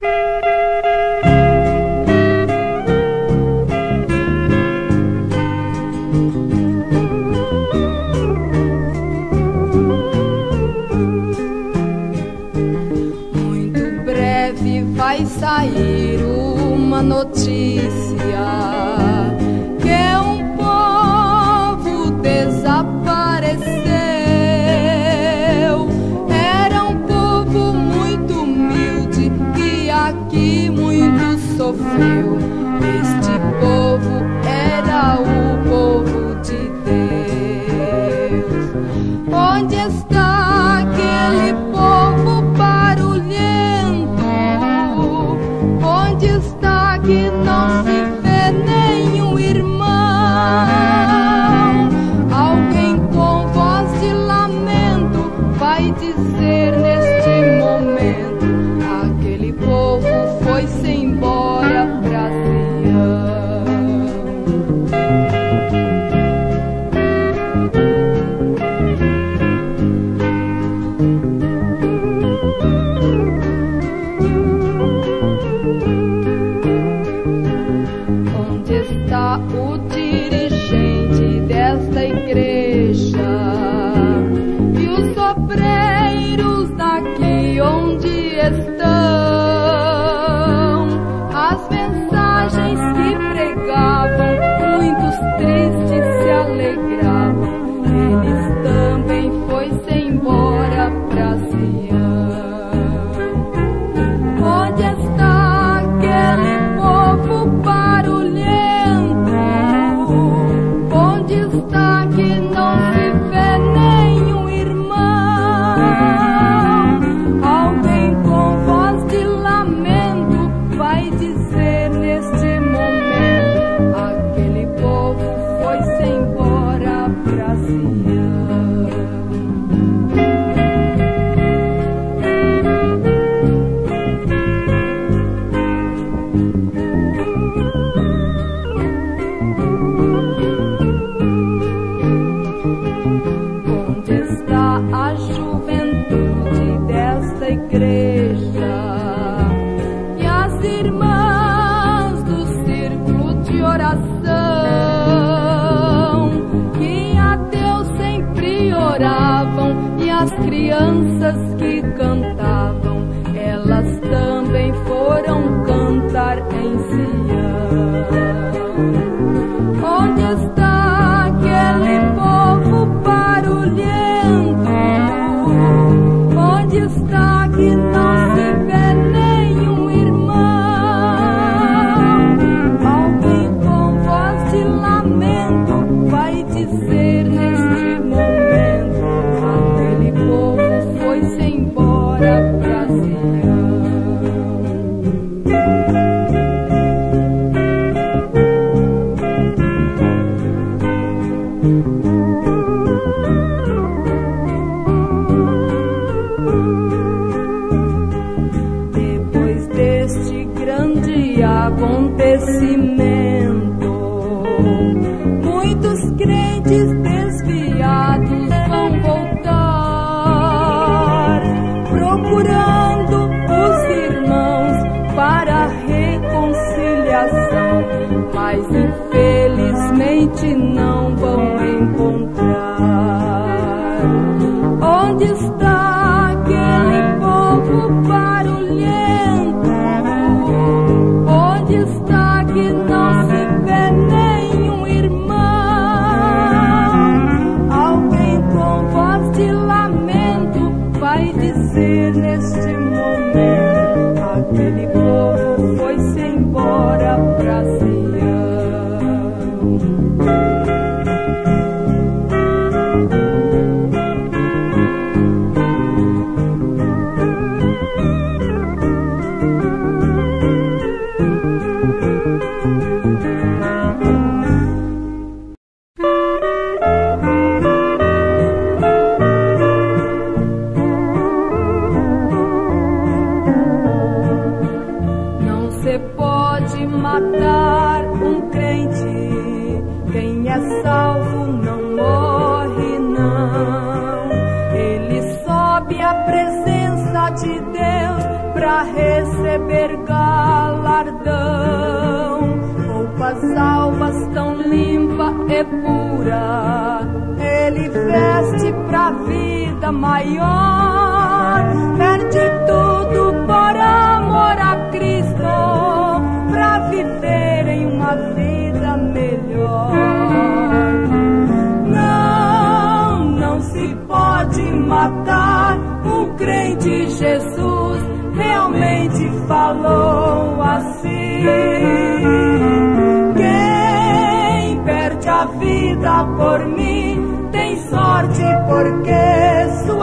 de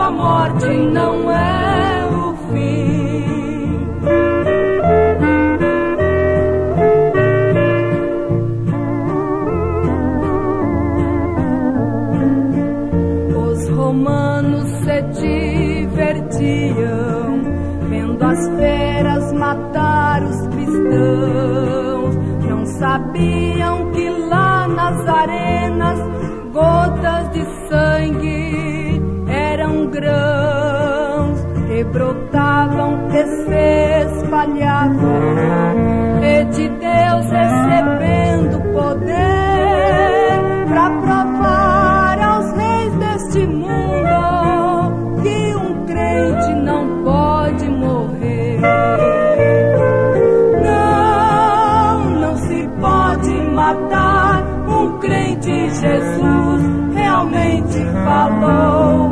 A morte não é. Espalhado, vê de Deus recebendo poder para provar aos reis deste mundo que um crente não pode morrer. Não, não se pode matar um crente. Jesus realmente falou.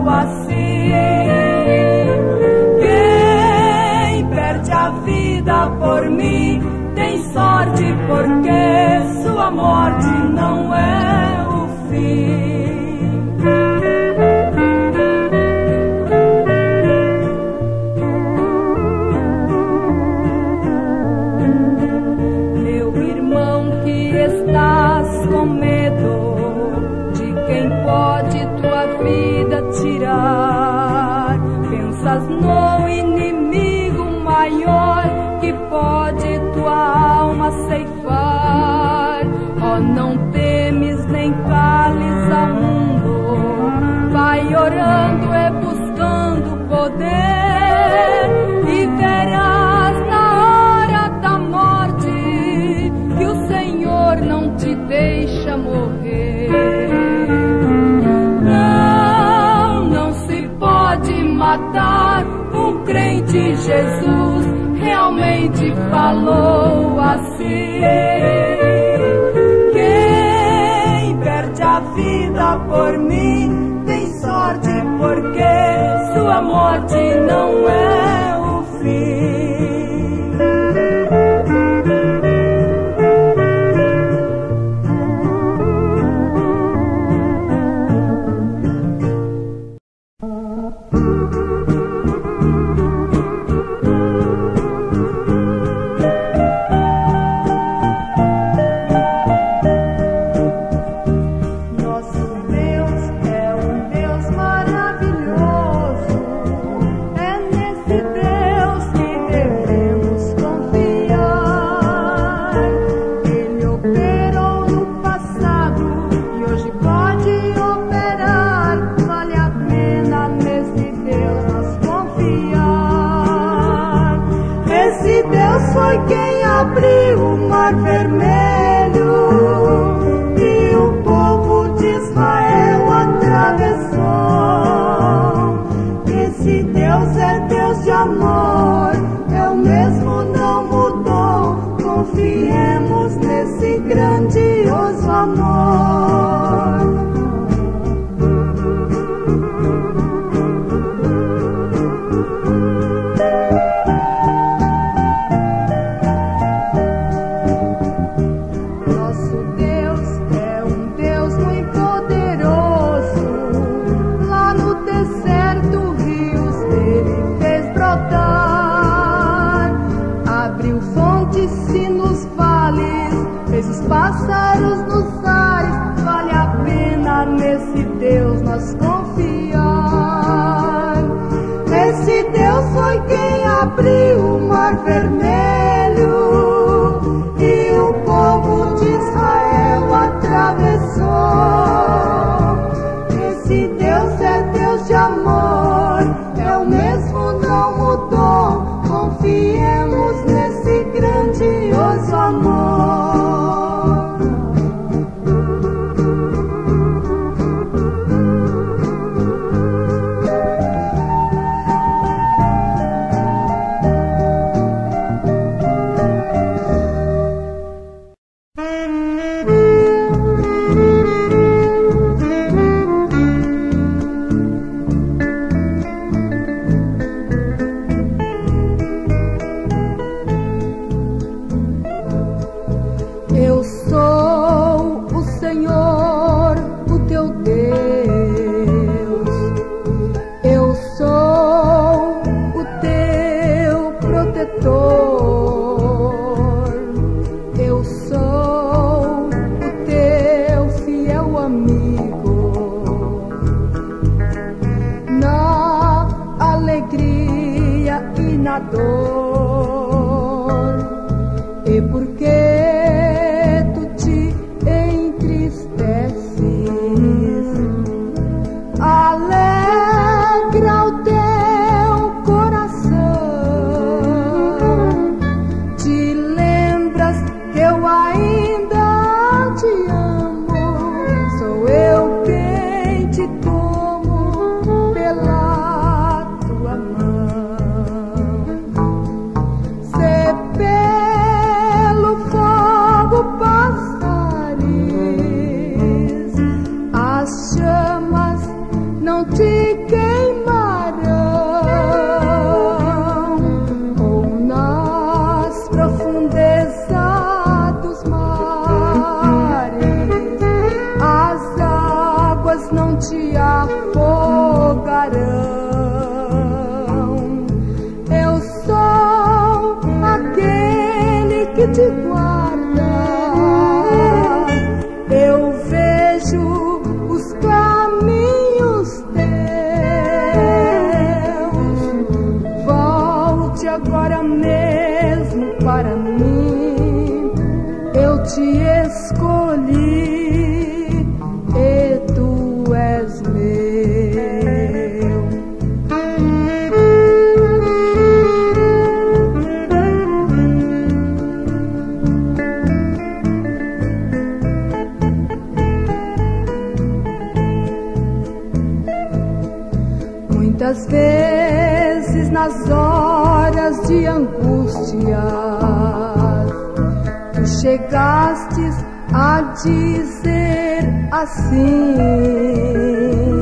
morte, porque sua morte de Jesus realmente falou assim: Quem perde a vida por mim tem sorte, porque sua morte não é. Chegastes a dizer assim: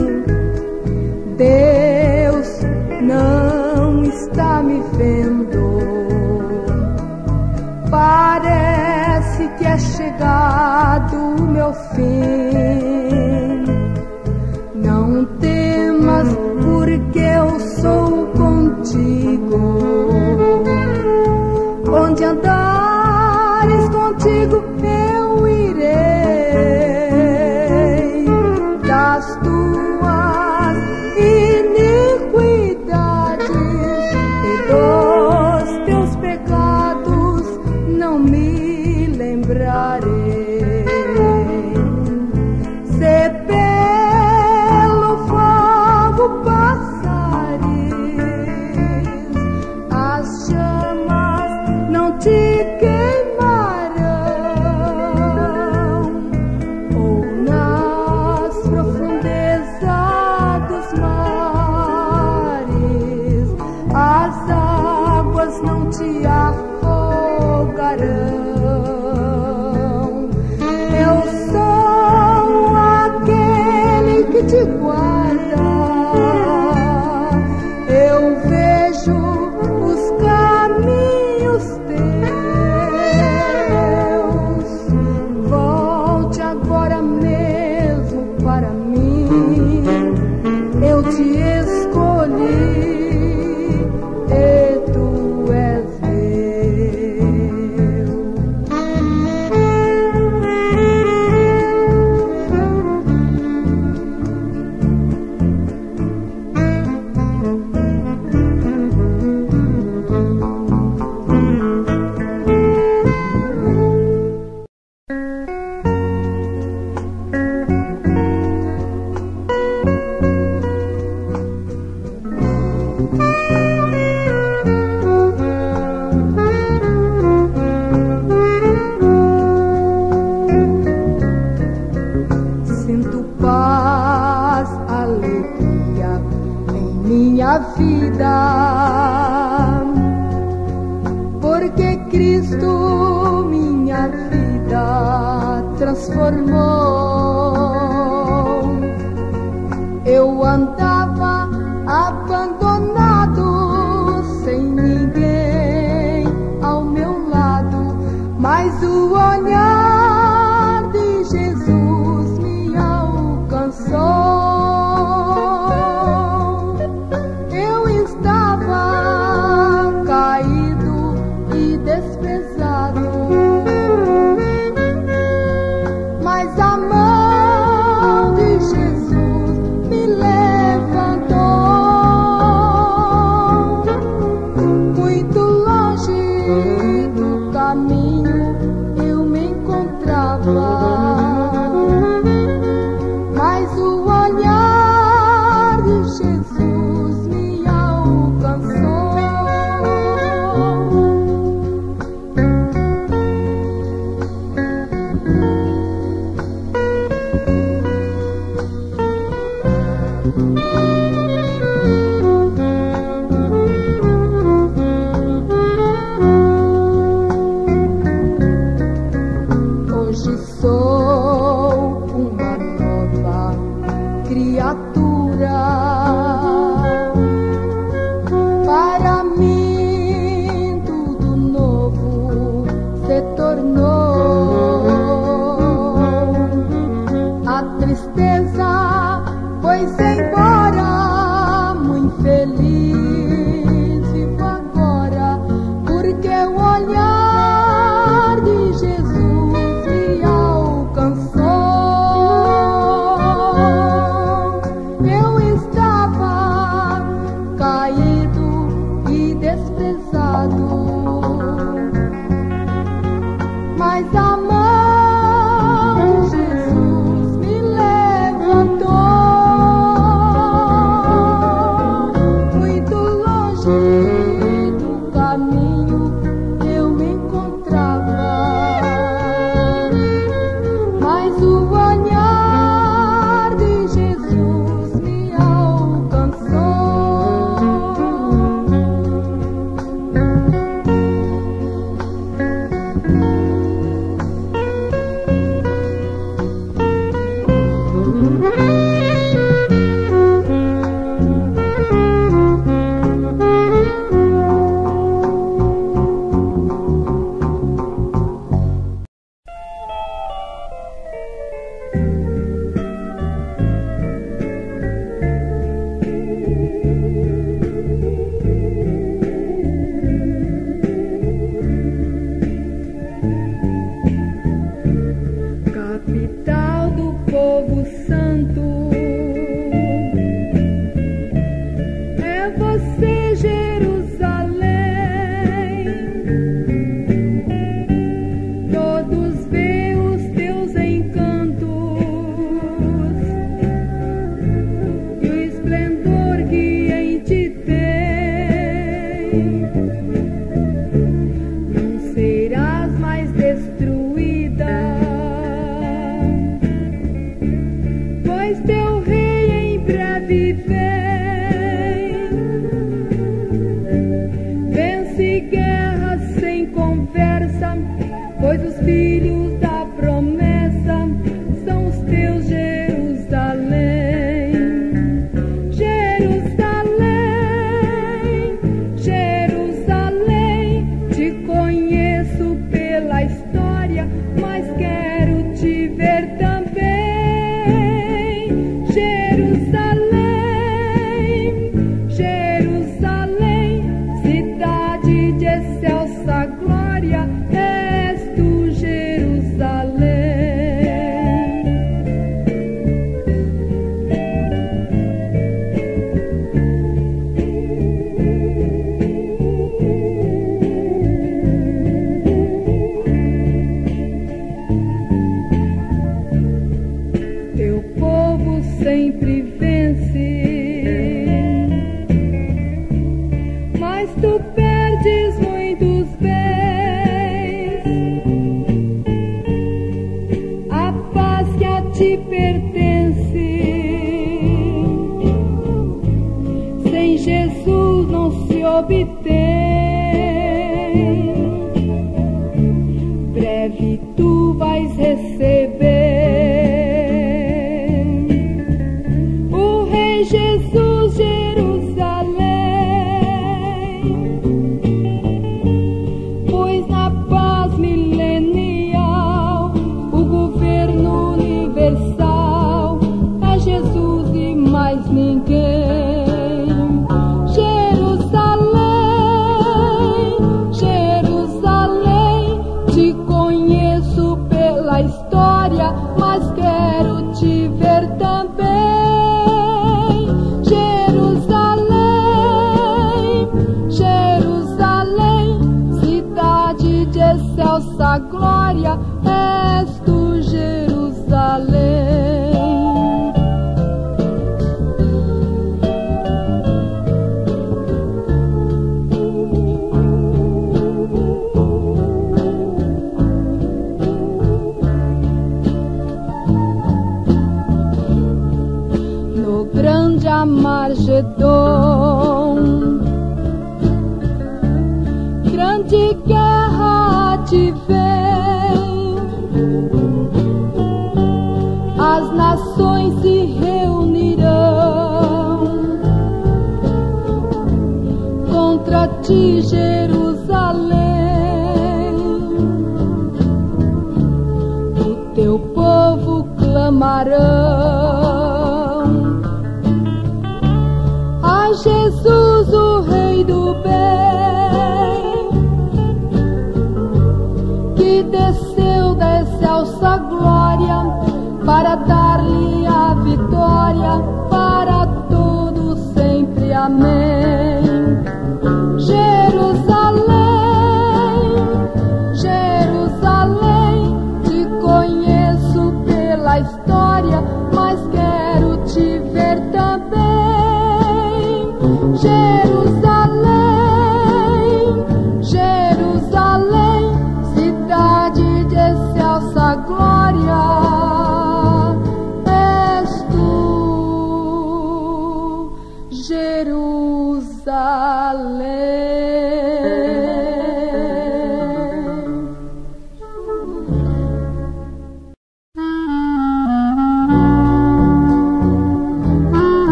Jerusalem.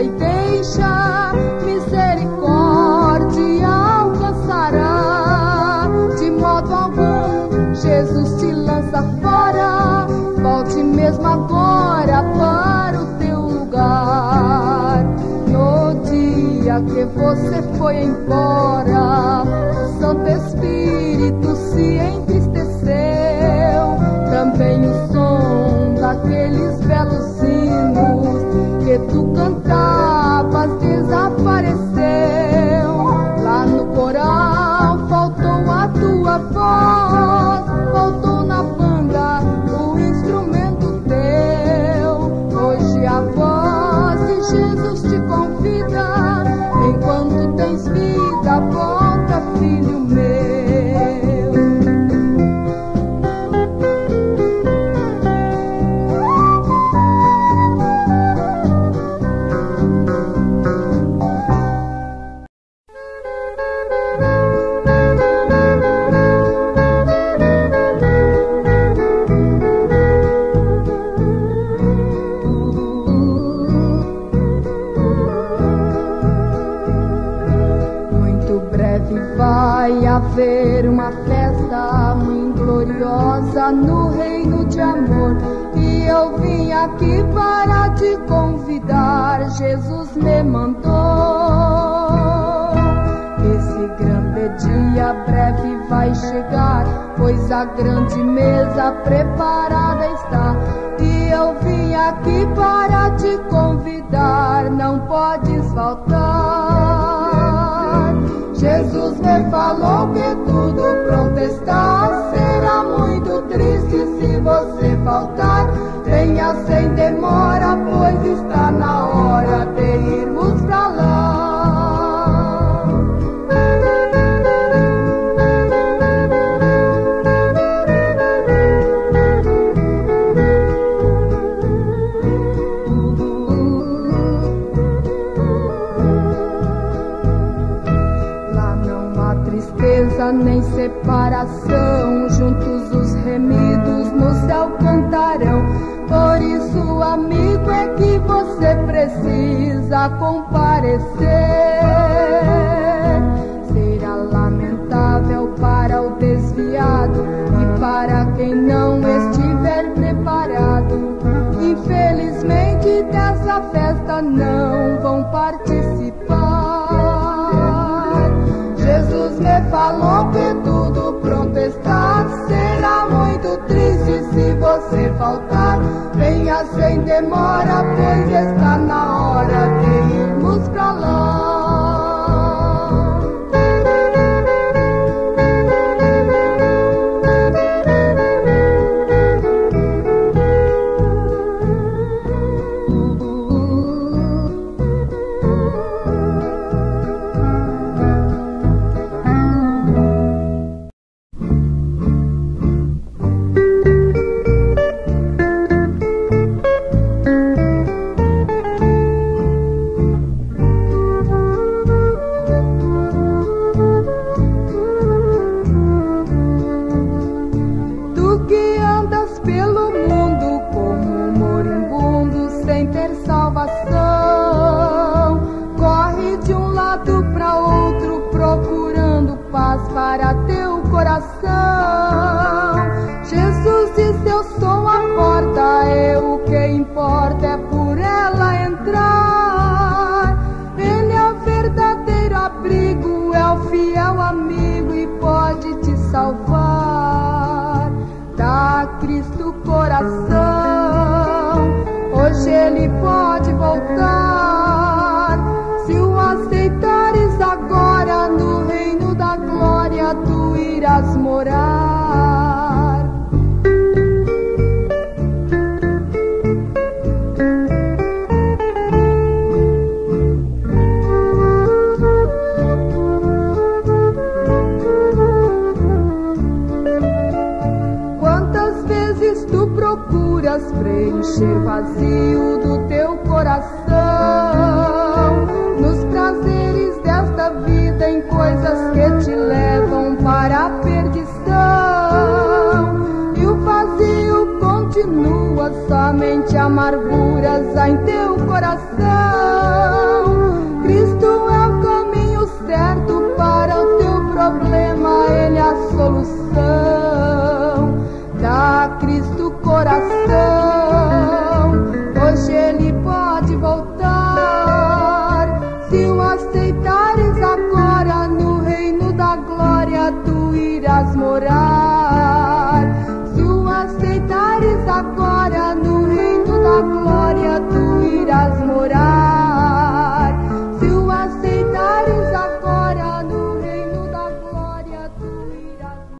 e deixa. aqui para te convidar. Jesus me mandou. Esse grande dia breve vai chegar, pois a grande mesa preparada está. E eu vim aqui para te convidar, não podes faltar. Jesus me falou que tudo pronto está. Será muito triste se você faltar venha sem demora, pois está na hora de irmos pra lá. Lá não há tristeza nem separação juntos precisa comparecer. Será lamentável para o desviado e para quem não estiver preparado. Infelizmente, dessa festa não faltar. Venha sem demora, pois está na hora